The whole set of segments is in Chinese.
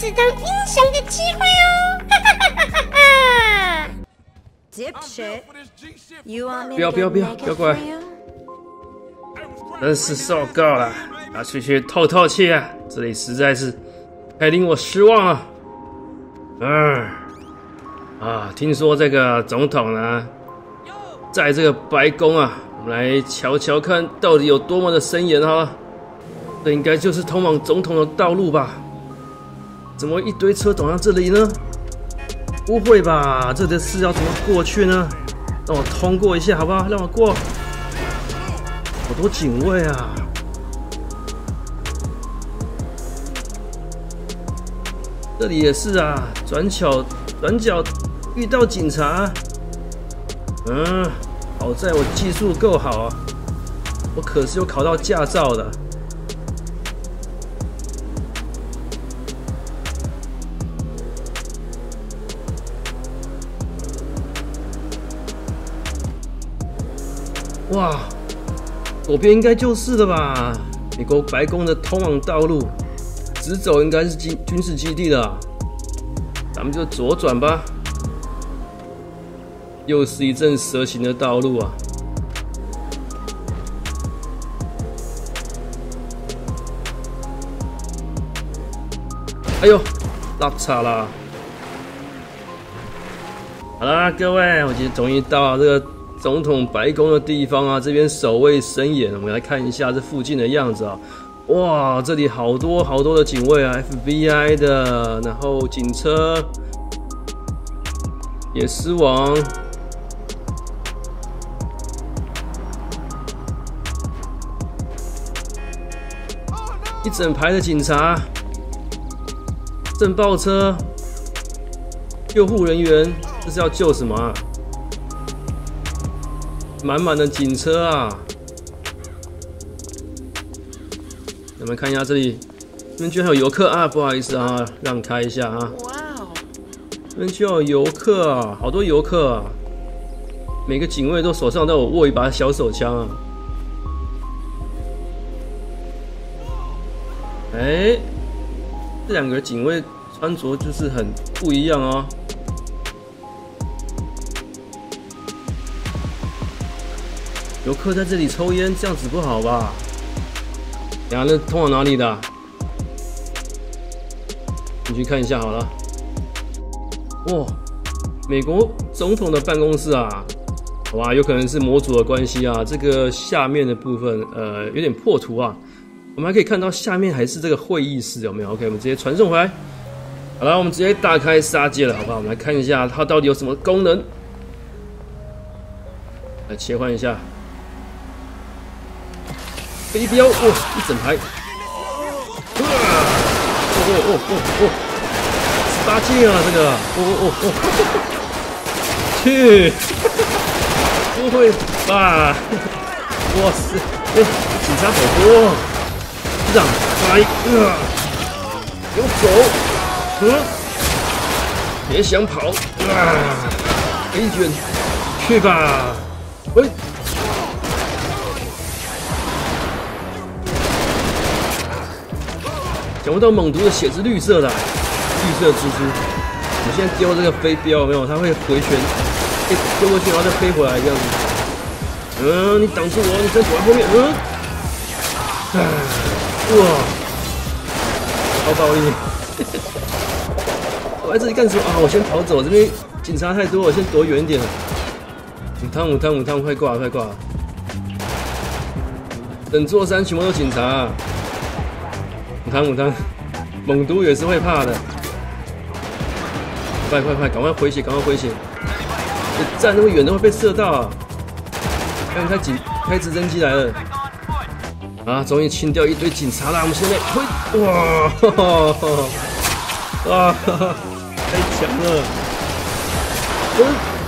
在干什么？给你一次当英雄的机会哦！哈哈哈哈哈哈！Dipshit, you want me 不要不要不要不要过来！真是受够了，拿出去透透气啊！这里实在是太令我失望了。嗯，啊，听说这个总统呢，在这个白宫啊，我们来瞧瞧看到底有多么的森严哈。这应该就是通往总统的道路吧？怎么一堆车堵在这里呢？不会吧？这的是要怎么过去呢？让我通过一下好不好？让我过。好多警卫啊！这里也是啊，转角转角遇到警察。嗯，好在我技术够好啊，我可是有考到驾照的。哇，左边应该就是的吧？美国白宫的通往道路，直走应该是军军事基地的，咱们就左转吧。又是一阵蛇形的道路啊！哎呦，拉差了！好啦，各位，我今天终于到这个。总统白宫的地方啊，这边守卫森严。我们来看一下这附近的样子啊，哇，这里好多好多的警卫啊，FBI 的，然后警车，野狮王，一整排的警察，震爆车，救护人员，这是要救什么啊？满满的警车啊！我们看一下这里，这边居然有游客啊！不好意思啊，让开一下啊！哇哦，这边居然有游客啊，好多游客啊！每个警卫都手上都有握一把小手枪啊！哎，这两个警卫穿着就是很不一样哦。游客在这里抽烟，这样子不好吧？呀，那通往哪里的？你去看一下好了。哇，美国总统的办公室啊，好吧，有可能是模组的关系啊。这个下面的部分，呃，有点破图啊。我们还可以看到下面还是这个会议室，有没有？OK，我们直接传送回来。好了，我们直接打开杀戒了，好不好？我们来看一下它到底有什么功能。来切换一下。飞镖，哇，一整排，哇，哦哦哦哦哦，十八禁啊，这个，哦哦哦哦，去，不会吧？哇塞，哎，警察好多，让开，啊，给我走，嗯，别想跑，啊，飞卷，去吧，喂。想不到猛毒的血是绿色的，绿色蜘蛛。我现在丢这个飞镖，没有？它会回旋，丢过去，然后再飞回来这样子。嗯，你挡住我，你再躲在后面。嗯，哇，好暴力！我在这里干什么啊？我先跑走，这边警察太多，我先躲远一点。五汤五汤五汤，快挂快挂！整座山全部都警察。五汤五汤，猛毒也是会怕的。快快快，赶快回血，赶快回血！站那么远都会被射到啊！看，开警，开直升机来了！啊，终于清掉一堆警察了。我们现在，推，哇，哇，太强了！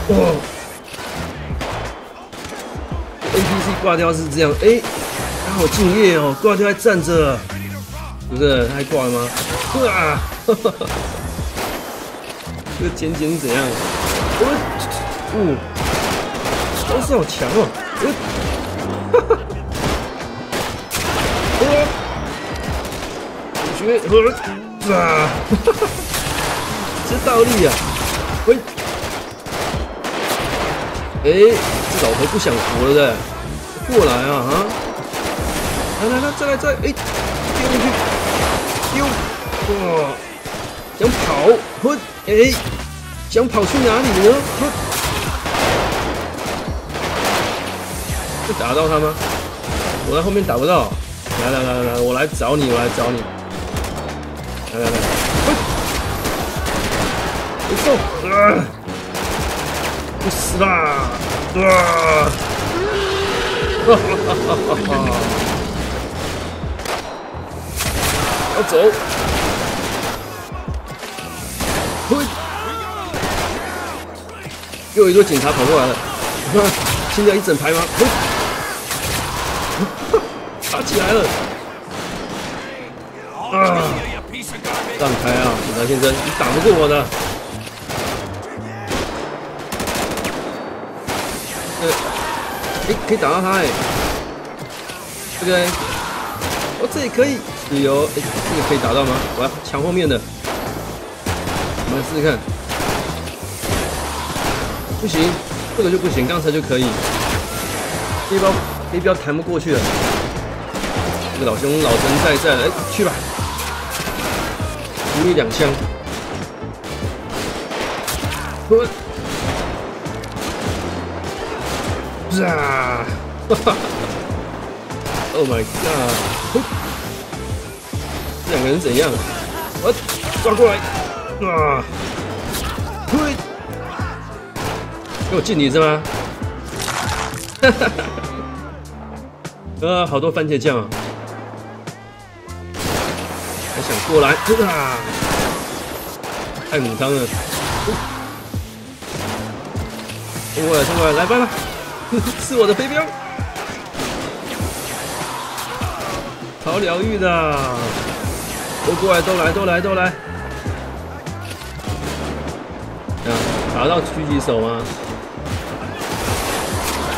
哇，A P C 挂掉是这样，哎，他好敬业哦，挂掉还站着。不是，他还挂了吗？哇！这个尖尖怎样？我，嗯，招式好强哦！哈哈，绝和啊！这倒立啊！喂！哎，这老头不想活了的，过来啊啊！来来来，再来再哎，丢进去，丢！哇！想跑，哼！哎，想跑去哪里呢？哼！会打到他吗？我在后面打不到。来来来来来，我来找你，我来找你。来来来，哼！别动！啊！不死啦！啊！哈哈哈哈哈！走！又一个警察跑过来了，现在一整排吗？打起来了！啊！让开啊，警察先生，你打不过我的。呃，哎，可以打到他哎，对不对？我这里可以，有，哎，这个可以打到吗？我要抢后面的，我们试试看。不行，这个就不行，刚才就可以。飞镖，飞镖弹不过去了。这个老兄老神在在，哎，去吧，给你两枪。呵。啊！哈 哈！Oh my god！这两个人怎样？我抓过来！啊！嘿！给我敬你是吗？哈哈哈！啊，好多番茄酱啊！还想过来？啊！太母汤了！冲过来，冲过来，来吧！是我的飞镖，好疗愈的，都过来，都来，都来，都来。啊，打到狙击手吗？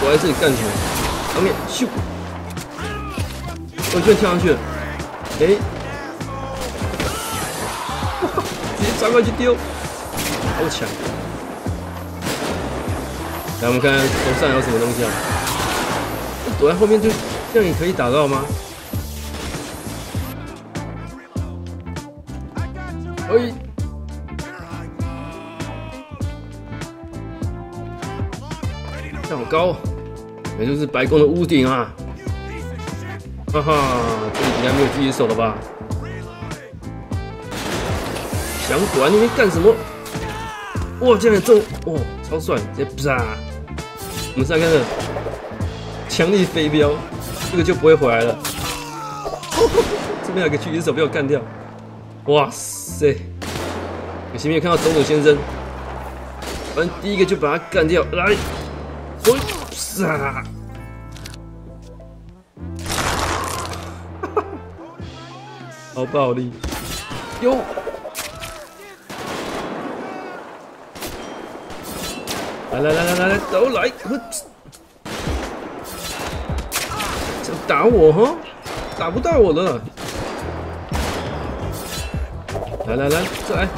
我在这里干什么？后面咻，我居然跳上去了，哎，直接抓过去丢，好强！来，我们看头上有什么东西啊？躲在后面就这样也可以打到吗？哎，这好高，也就是白宫的屋顶啊！哈哈，这里应该没有狙击手了吧？想躲在那边干什么？哇，竟然中，哇，超帅！直接啪！我们再看看强力飞镖，这个就不会回来了。这边有个狙击手被我干掉，哇塞！可惜没有看到总统先生，反正第一个就把他干掉。来，我杀！好暴力！哟！来来来来来来，都来！想打我哈？打不到我了！来来来，再来！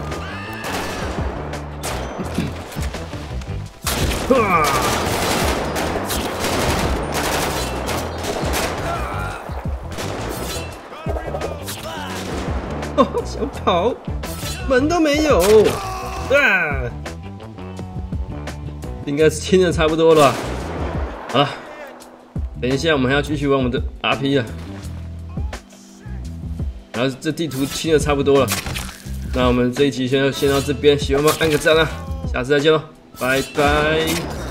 哈！想 跑，门都没有！啊！应该是清的差不多了，好了，等一下我们还要继续玩我们的 RP 啊。然后这地图清的差不多了，那我们这一集先先到这边，喜欢吗？按个赞啦，下次再见喽，拜拜。